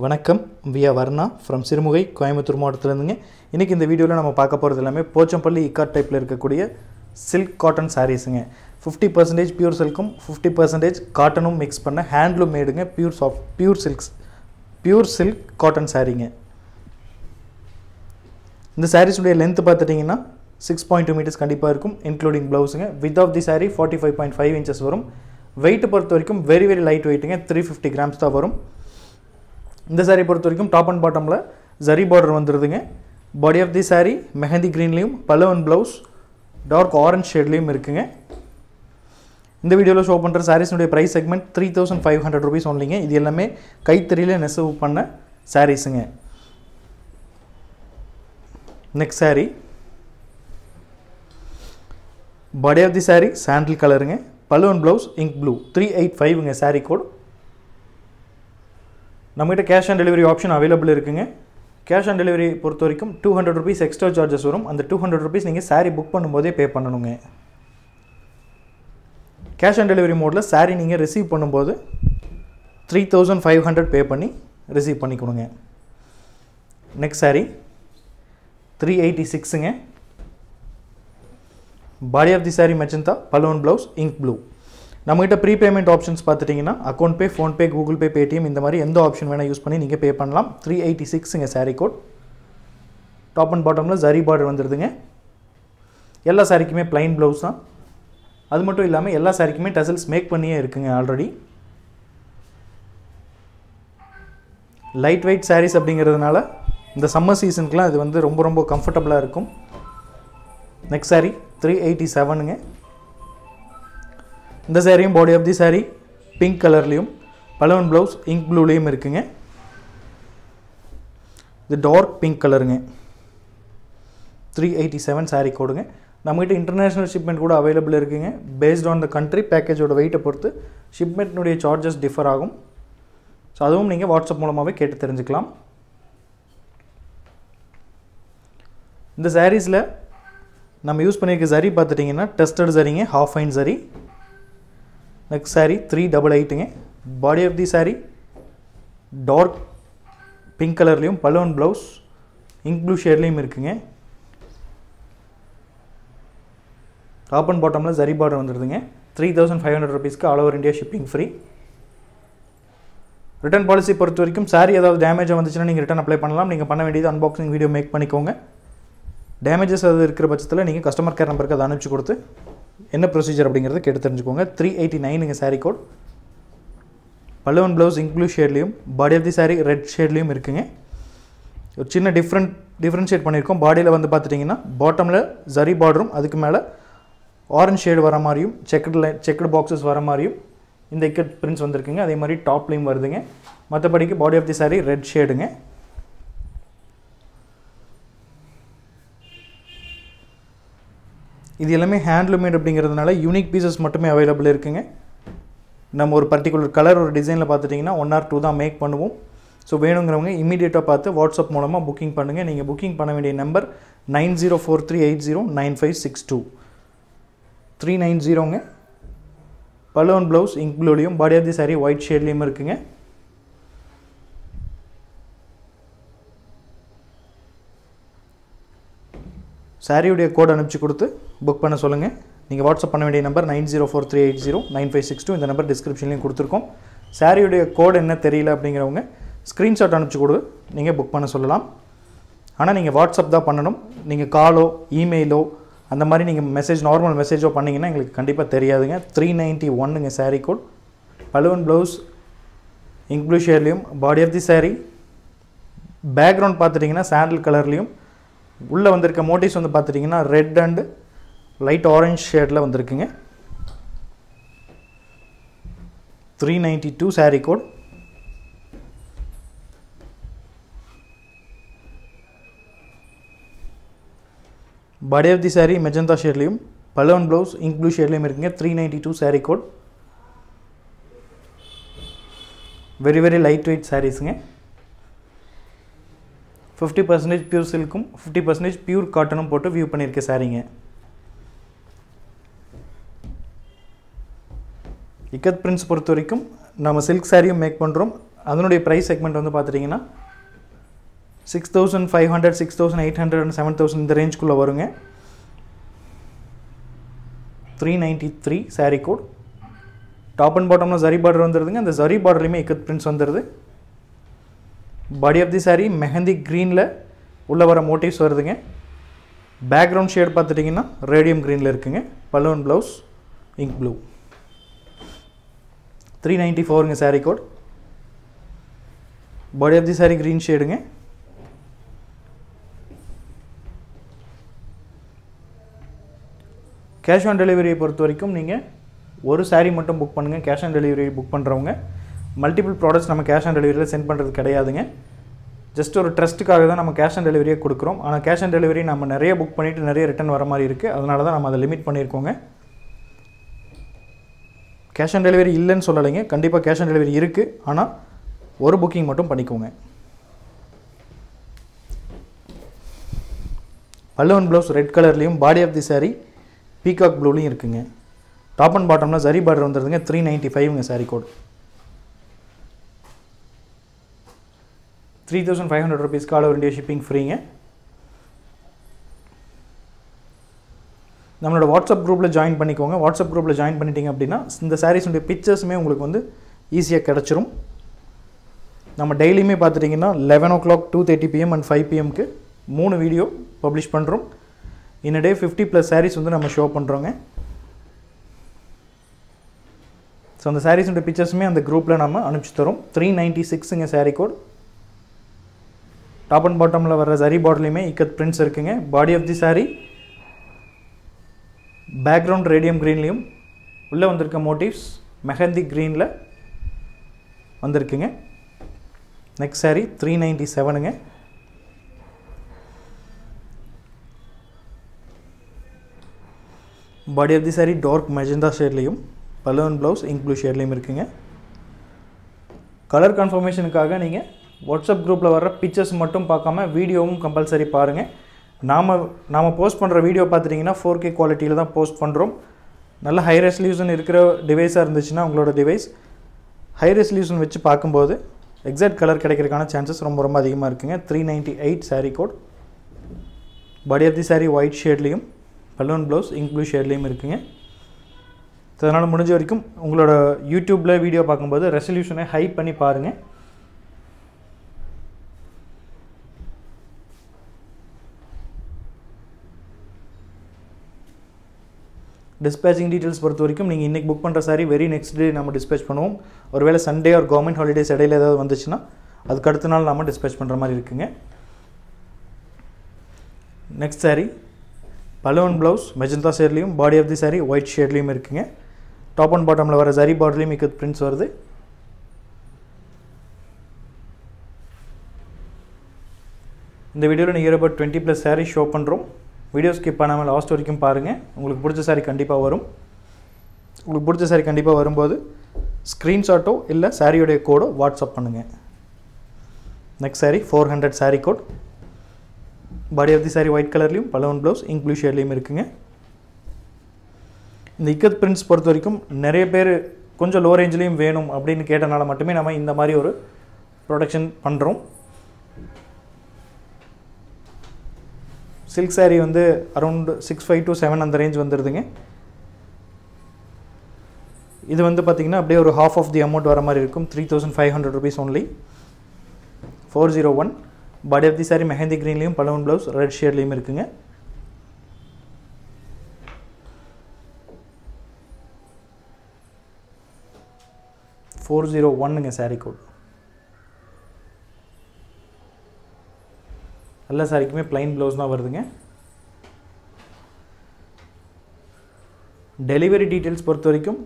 வணக்கம் வியா வர்ணா ஃப்ரம் சிறுமுகை கோயம்புத்தூர் மாவட்டத்திலேருந்துங்க. இன்றைக்கி இந்த வீடியோவில் நம்ம பார்க்க போகிறது எல்லாமே போச்சம்பள்ளி இக்காட் டைப்பில் இருக்கக்கூடிய சில்க் காட்டன் சாரீஸுங்க ஃபிஃப்டி பர்சன்டேஜ் பியூர் சில்க்கும் ஃபிஃப்டி பர்சன்டேஜ் காட்டனும் மிக்ஸ் பண்ண handloom மேடுங்க pure soft pure silks pure silk cotton சாரீங்க இந்த சாரீஸுடைய லென்த் பார்த்துட்டிங்கன்னா சிக்ஸ் பாயிண்ட் டூ மீட்டர்ஸ் கண்டிப்பாக இருக்கும் including ப்ளவுஸுங்க width of the saree forty five point five inches வரும். வெயிட் பொறுத்த வரைக்கும் வெரி வெரி லைட் வெயிட்டுங்க த்ரீ ஃபிஃப்டி கிராம்ஸ் தான் வரும். இந்த saree பொறுத்த வரைக்கும் டாப் அண்ட் பாட்டமில் zari border வந்துடுதுங்க body of the saree mehndi க்ரீன்லேயும் பல்லவன் ப்ளவுஸ் டார்க் ஆரஞ்ச் ஷேட்லேயும் இருக்குங்க. இந்த வீடியோவில் ஷோ பண்ணுற சாரீஸுடைய price segment three thousand five hundred rupees ஒன்லிங்க இது எல்லாமே கைத்தறியில் நெசவு பண்ண சாரீஸுங்க next saree body of the saree sandal கலருங்க பல்லுவன் blouse ink blue three eight ஃபைவ்ங்க sari code நம்மகிட்ட cash on delivery option available இருக்குங்க. கேஷ் ஆன் டெலிவரி பொறுத்த வரைக்கும் two hundred rupees extra charges வரும். அந்த டூ ஹண்ட்ரட் ருபீஸ் நீங்கள் சாரீ புக் பண்ணும்போதே பே பண்ணணுங்க. கேஷ் ஆன் டெலிவரி மோடில் சாரீ நீங்கள் ரிசீவ் பண்ணும்போது three thousand five hundred pay பண்ணி ரிசீவ் பண்ணிக்கணுங்க. Next saree three eighty சிக்ஸுங்க body of the saree magenta balloon blouse ink blue நம்மகிட்ட ப்ரீ பேமெண்ட் ஆப்ஷன்ஸ் பார்த்துட்டிங்கன்னா account pay PhonePe Google Pay Paytm இந்த மாதிரி எந்த ஆப்ஷன் வேணால் யூஸ் பண்ணி நீங்கள் பே பண்ணலாம். த்ரீ எயிட்டி சிக்ஸுங்க சாரீ கோட் டாப் அண்ட் பாட்டமில் ஜரி பார்டர் வந்துடுதுங்க எல்லா சாரிக்குமே ப்ளைன் ப்ளவுஸ் தான். அது மட்டும் இல்லாமல் எல்லா சாரிக்குமே டசல்ஸ் மேக் பண்ணியே இருக்குங்க ஆல்ரெடி லைட் வெயிட் சாரீஸ் அப்படிங்கிறதுனால இந்த சம்மர் சீசனுக்குலாம் இது வந்து ரொம்ப ரொம்ப கம்ஃபர்டபுளாக இருக்கும். நெக்ஸ்ட் saree த்ரீ எயிட்டி செவனுங்க இந்த சேரீயும் body of the saree pink கலர்லேயும் பலவன் ப்ளவுஸ் இங்க் ப்ளூலேயும் இருக்குங்க. இது டார்க் பிங்க் கலருங்க த்ரீ எயிட்டி செவன் சாரீ கோடுங்க நம்மகிட்ட இன்டர்நேஷ்னல் ஷிப்மெண்ட் கூட அவைலபிள் இருக்குங்க. பேஸ்ட் ஆன் த கண்ட்ரி பேக்கேஜோட வெயிட்டை பொறுத்து ஷிப்மெண்ட்னுடைய சார்ஜஸ் டிஃபர் ஆகும். ஸோ அதுவும் நீங்கள் வாட்ஸ்அப் மூலமாகவே கேட்டு தெரிஞ்சுக்கலாம். இந்த சாரீஸில் நம்ம யூஸ் பண்ணியிருக்க சரி பார்த்துட்டிங்கன்னா டெஸ்டட் சரிங்க ஹாஃப் ஃபைன் சரி next saree three double எயிட்டுங்க body of the saree dark pink கலர்லேயும் பலூன் ப்ளவுஸ் இங்க் ப்ளூ ஷேட்லேயும் இருக்குங்க. டாப் அண்ட் பாட்டமில் ஜரி பார்டர் வந்துடுதுங்க த்ரீ தௌசண்ட் ஃபைவ் ஹண்ட்ரட் ருபீஸ்க்கு all over India shipping free return policy பொறுத்த வரைக்கும் சாரீ ஏதாவது டேமேஜாக வந்துச்சுன்னா நீங்கள் ரிட்டர்ன் அப்ளை பண்ணலாம். நீங்கள் பண்ண வேண்டியது அன்பாக்சிங் வீடியோ மேக் பண்ணிக்கோங்க. டேமேஜஸ் அது இருக்கிற பட்சத்தில் நீங்கள் கஸ்டமர் கேர் நம்பருக்கு அதை அனுப்பிச்சு கொடுத்து என்ன ப்ரொசீஜர் அப்படிங்கிறத கேட்டு தெரிஞ்சுக்கோங்க. த்ரீ எயிட்டி நைனுங்க சாரீ கோட் பல்லுவன் blouse ink blue ஷேட்லேயும் body of the saree red ஷேட்லேயும் இருக்குங்க. ஒரு சின்ன டிஃப்ரெண்ட் டிஃப்ரென்ஷியேட் பண்ணியிருக்கோம். பாடியில் வந்து பார்த்துட்டிங்கன்னா பாட்டமில் ஜரி பார்டரும் அதுக்கு மேலே ஆரஞ்ச் ஷேடு வர மாதிரியும் செக்கடு லை செக்கடு பாக்ஸஸ் வர மாதிரியும் இந்த இக்கட் பிரிண்ட்ஸ் வந்திருக்குங்க. அதே மாதிரி டாப்லேயும் வருதுங்க. மற்றபடிக்கு body of the saree red ஷேடுங்க இது எல்லாமே ஹேண்ட்லூமேட் அப்படிங்கிறதுனால யூனிக் பீசஸ் மட்டுமே அவைலபிள் இருக்குங்க. நம்ம ஒரு பர்டிகுலர் கலர் ஒரு டிசைனில் பார்த்துட்டிங்கன்னா ஒன் ஆர் டூ தான் மேக் பண்ணுவோம். ஸோ வேணுங்கிறவங்க இமீடியட்டாக பார்த்து வாட்ஸ்அப் மூலமாக புக்கிங் பண்ணுங்கள் நீங்கள் புக்கிங் பண்ண வேண்டிய number nine zero four three eight zero nine five six two. Three nine ஜீரோங்க பலோன் blouse ink ப்ளூலையும் body of the saree white ஷேட்லேயும் இருக்குங்க. சாரியுடைய கோட் அனுப்பிச்சு கொடுத்து புக் பண்ண சொல்லுங்கள் நீங்கள் வாட்ஸ்அப் பண்ண வேண்டிய number nine zero four three eight zero nine five six two இந்த நம்பர் டிஸ்கிரிப்ஷன்லையும் கொடுத்துருக்கோம். சாரியுடைய கோட் என்ன தெரியல அப்படிங்கிறவங்க ஸ்க்ரீன்ஷாட் அனுப்பிச்சு கொடு நீங்கள் புக் பண்ண சொல்லலாம். ஆனால் நீங்கள் வாட்ஸ்அப் தான் பண்ணணும். நீங்கள் காலோ இமெயிலோ அந்த மாதிரி நீங்கள் மெசேஜ் நார்மல் மெசேஜோ பண்ணிங்கன்னா எங்களுக்கு கண்டிப்பாக தெரியாதுங்க. த்ரீ நைன்ட்டி ஒன்னுங்க சாரீ கோட் பலுவன் blouse ink blue ஷேர்லேயும் body of the saree background பார்த்துட்டிங்கன்னா சாண்டில் கலர்லேயும் உள்ளே வந்திருக்க மோட்டிவ்ஸ் வந்து பார்த்துட்டிங்கன்னா ரெட் அண்டு லைட் ஆரஞ்ச் ஷேடில் வந்திருக்குங்க. Three ninety two saree code body of the saree magenta ஷேட்லேயும் பலவன் ப்ளவுஸ் இங்க் ப்ளூ ஷேட்லேயும் இருக்குங்க. Three ninety two saree code very very light weight சாரீஸுங்க fifty percentage pure சில்க்கும் ஃபிஃப்டி பர்சன்டேஜ் பியூர் காட்டனும் போட்டு view பண்ணியிருக்க சாரீங்க ikat prints பொறுத்த வரைக்கும் நம்ம சில்க் சாரியும் மேக் பண்ணுறோம் அதனுடைய ப்ரைஸ் செக்மெண்ட் வந்து பார்த்துட்டிங்கன்னா six thousand five hundred six thousand eight hundred and seven thousand இந்த ரேஞ்சுக்குள்ளே வருங்க. Three ninety three saree code top and பாட்டமில் ஜரி பார்டர் வந்துடுதுங்க அந்த ஜரி பார்டர்லையுமே இக்கத் பிரிண்ட்ஸ் வந்துடுது body of the saree mehndi க்ரீனில் உள்ளே வர மோட்டிவ்ஸ் வருதுங்க. பேக்ரவுண்ட் ஷேட் பார்த்துட்டிங்கன்னா ரேடியம் க்ரீனில் இருக்குங்க. Balloon blouse ink blue three ninety ஃபோருங்க saree code body of the saree green ஷேடுங்க cash on டெலிவரியை பொறுத்த வரைக்கும் நீங்கள் ஒரு சாரீ மட்டும் புக் பண்ணுங்கள் கேஷ் ஆன் டெலிவரி புக் பண்ணுறவங்க மல்டிபிள் ப்ராடக்ட்ஸ் நம்ம கேஷ் ஆன் டெலிவரியில் சென்ட் பண்ணுறது கிடையாதுங்க. ஜஸ்ட் ஒரு ட்ரஸ்ட்டுக்காக தான் நம்ம கேஷ் ஆன் டெலிவரியே கொடுக்குறோம். ஆனால் கேஷ் ஆன் டெலிவரி நம்ம நிறைய புக் பண்ணிவிட்டு நிறைய ரிட்டர்ன் வர மாதிரி இருக்குது அதனால தான் நம்ம அதை லிமிட் பண்ணியிருக்கோங்க. கேஷ் ஆன் டெலிவரி இல்லைன்னு சொல்லலைங்க. கண்டிப்பாக கேஷ் ஆன் டெலிவரி இருக்குது ஆனால் ஒரு புக்கிங் மட்டும் பண்ணிக்கோங்க. பல்லுவன் ப்ளவுஸ் ரெட் கலர்லேயும் body of the saree peacock ப்ளூலையும் இருக்குங்க. டாப் அண்ட் பாட்டம்லாம் சரி பார்டர் வந்துடுதுங்க three ninety ஃபைவ்ங்க saree code three thousand five hundred ருபீஸ்க்கு ஆல் ஓவர் இந்தியா ஷிப்பிங் ஃப்ரீங்க நம்மளோட வாட்ஸ்அப் குரூப்பில் ஜாயின் பண்ணிக்கோங்க. வாட்ஸ்அப் குரூப்பில் ஜாயின் பண்ணிட்டீங்க அப்படின்னா இந்த சாரீஸுடைய பிக்சர்ஸுமே உங்களுக்கு வந்து ஈஸியாக கிடச்சிரும். நம்ம டெய்லியுமே பார்த்துட்டிங்கன்னா eleven o'clock two thirty PM and five பிஎம்க்கு மூணு வீடியோ பப்ளிஷ் பண்ணுறோம் in day fifty plus sarees வந்து நம்ம ஷோ பண்ணுறோங்க ஸோ அந்த சாரீஸுடைய பிக்சர்ஸுமே அந்த குரூப்பில் நம்ம அனுப்பிச்சி தரோம். த்ரீ நைன்ட்டி சிக்ஸுங்க சாரீ கோட் டாப் அண்ட் பாட்டமில் வர சரி பாட்டிலையுமே இக்கத் பிரிண்ட்ஸ் இருக்குங்க. Body of the saree background radium க்ரீன்லேயும் உள்ளே வந்திருக்க மோட்டிவ்ஸ் மெஹந்தி க்ரீனில் வந்திருக்குங்க. Next saree three ninety செவனுங்க body of the saree dark magenta ஷேட்லேயும் balloon blouse ink blue ஷேட்லேயும் இருக்குங்க. கலர் கன்ஃபர்மேஷனுக்காக நீங்கள் வாட்ஸ்அப் குரூப்பில் வர்ற பிக்சர்ஸ் மட்டும் பார்க்காம வீடியோவும் கம்பல்சரி பாருங்கள் நாம் நாம் போஸ்ட் பண்ணுற வீடியோ பார்த்துட்டிங்கன்னா ஃபோர் கே குவாலிட்டியில் தான் போஸ்ட் பண்ணுறோம் நல்ல ஹை ரெசல்யூஷன் இருக்கிற டிவைஸாக இருந்துச்சுன்னா உங்களோட டிவைஸ் ஹை ரெசல்யூஷன் வச்சு பார்க்கும்போது எக்ஸாக்ட் கலர் கிடைக்கிறதுக்கான சான்சஸ் ரொம்ப ரொம்ப அதிகமாக இருக்குங்க. Three ninety eight saree code body of the saree white ஷேட்லேயும் balloon blouse ink blue ஷேட்லேயும் இருக்குங்க. ஸோ அதனால் முடிஞ்ச வரைக்கும் உங்களோட யூடியூப்பில் வீடியோ பார்க்கும்போது ரெசல்யூஷனை ஹை பண்ணி பாருங்கள் டிஸ்பேச்சிங் டீட்டெயில்ஸ் பொறுத்த வரைக்கும் நீங்கள் இன்றைக்கி புக் பண்ணுற சாரி வெரி நெக்ஸ்ட் டே நம்ம டிஸ்பேச் பண்ணுவோம். ஒருவேளை சண்டே ஒரு கவர்மெண்ட் ஹாலிடேஸ் இடையில ஏதாவது வந்துச்சுன்னா அதுக்கு அடுத்த நாள் நம்ம டிஸ்பேச் பண்ணுற மாதிரி இருக்குங்க. நெக்ஸ்ட் saree பலூன் blouse magenta ஷேட்லேயும் body of the saree white ஷேட்லேயும் இருக்குங்க. டாப் அண்ட் பாட்டமில் வர சரி பார்டர்லேயும் மிக்க பிரிண்ட்ஸ் வருது. இந்த வீடியோவில் நீங்கள் about twenty plus saree show பண்ணுறோம் வீடியோ ஸ்கிப் பண்ணாமல் லாஸ்ட் வரைக்கும் பாருங்கள் உங்களுக்கு பிடிச்ச சாரி கண்டிப்பாக வரும். உங்களுக்கு பிடிச்ச சாரி கண்டிப்பாக வரும்போது ஸ்க்ரீன்ஷாட்டோ இல்லை சாரியோடைய கோடோ வாட்ஸ்அப் பண்ணுங்கள் next saree four hundred saree code body of the saree white கலர்லேயும் பலவன் ப்ளவுஸ் இங்கிலீஷ் ஷேட்லேயும் இருக்குங்க. இந்த இக்கத் பிரிண்ட்ஸ் பொறுத்த வரைக்கும் நிறைய பேர் கொஞ்சம் லோ ரேஞ்சிலையும் வேணும் அப்படின்னு கேட்டனால மட்டுமே நம்ம இந்த மாதிரி ஒரு ப்ரொடக்ஷன் பண்ணுறோம் சில்க் சாரீ வந்து around six five to seven அந்த ரேஞ்ச் வந்துடுதுங்க இது வந்து பார்த்திங்கன்னா அப்படியே ஒரு ஹாஃப் ஆஃப் தி அமௌண்ட் வர மாதிரி இருக்கும். Three thousand five hundred rupees only four zero one body of the saree mehndi க்ரீன்லேயும் பலவன் ப்ளவுஸ் ரெட் ஷேட்லேயும் இருக்குங்க. ஃபோர் ஜீரோ ஒன்னுங்க சாரீ கோட் எல்லா சாரிக்குமே ப்ளைன் ப்ளவுஸ் தான் வருதுங்க. டெலிவரி டீட்டெயில்ஸ் பொறுத்த வரைக்கும்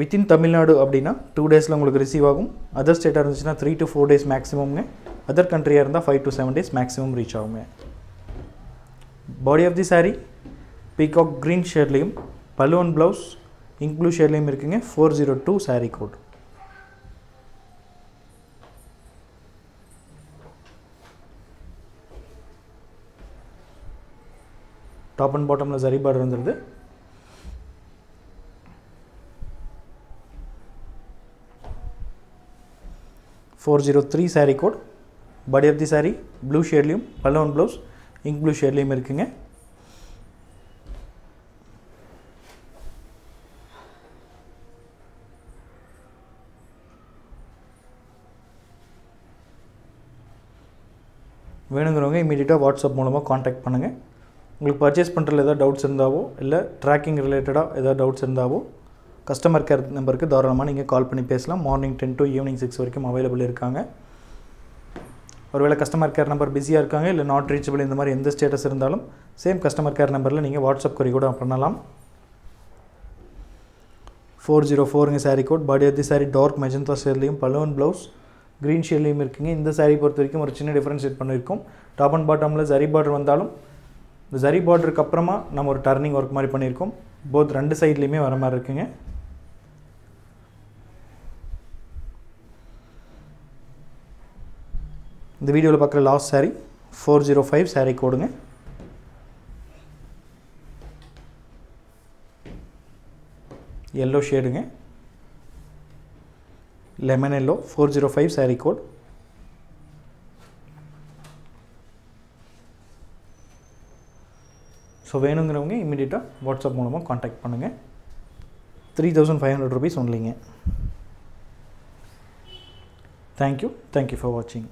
வித்தின் தமிழ்நாடு அப்படின்னா டூ டேஸில் உங்களுக்கு ரிசீவ் ஆகும். அதர் ஸ்டேட்டாக இருந்துச்சுன்னா த்ரீ டு ஃபோர் டேஸ் மேக்ஸிமம்ங்க அதர் கண்ட்ரியாக இருந்தால் five to seven days maximum reach ஆகுங்க. Body of the saree peacock green ஷேட்லேயும் balloon blouse ink blue ஷேட்லேயும் இருக்குங்க. Four zero two saree code top and பாட்டமில் சரி பார்டர் வந்துடுது four zero three saree code body of the saree blue ஷேட்லேயும் பல்லவன் blouse ink blue ஷேட்லேயும் இருக்குங்க. வேணுங்கிறவங்க இமீடியட்டாக வாட்ஸ்அப் மூலமாக காண்டாக்ட் பண்ணுங்கள் உங்களுக்கு பர்ச்சேஸ் பண்ணுறதுல ஏதாவது டவுட்ஸ் இருந்தாவோ இல்லை ட்ராக்கிங் ரிலேட்டடாக ஏதாவது டவுட்ஸ் இருந்தாவோ கஸ்டமர் கேர் நம்பருக்கு தாராளமாக நீங்கள் கால் பண்ணி பேசலாம். Morning ten to evening six வரைக்கும் அவைலபிள் இருக்காங்க. ஒருவேளை கஸ்டமர் கேர் நம்பர் பிஸியாக இருக்காங்க இல்லை நாட் ரீச்சபிள் இந்த மாதிரி எந்த ஸ்டேட்டஸ் இருந்தாலும் சேம் கஸ்டமர் கேர் நம்பரில் நீங்கள் வாட்ஸ்அப் குறி கூட பண்ணலாம். Four zero ஃபோருங்க saree code body of the saree dark magenta ஷேர்லேயும் பலூன் ப்ளவுஸ் க்ரீன் ஷேர்லேயும் இருக்குங்க. இந்த சாரீ பொறுத்த வரைக்கும் ஒரு சின்ன டிஃப்ரென்ஷியேட் பண்ணியிருக்கோம். டாப் அண்ட் பாட்டமில் ஜரி பார்டர் வந்தாலும் இந்த ஜரி பார்டருக்கு அப்புறமா நம்ம ஒரு டர்னிங் ஒர்க் மாதிரி பண்ணியிருக்கோம். போத் ரெண்டு சைட்லேயுமே வர மாதிரி இருக்குங்க. இந்த வீடியோவில் பார்க்குற last saree four zero five saree கோடுங்க. Yellow ஷேடுங்க lemon yellow four zero five saree code so வேணுங்கிறவங்க இமீடியட்டாக வாட்ஸ்அப் மூலமாக காண்டாக்ட் பண்ணுங்கள் three thousand five hundred rupees ஒன்லிங்க thank you thank you for வாட்சிங்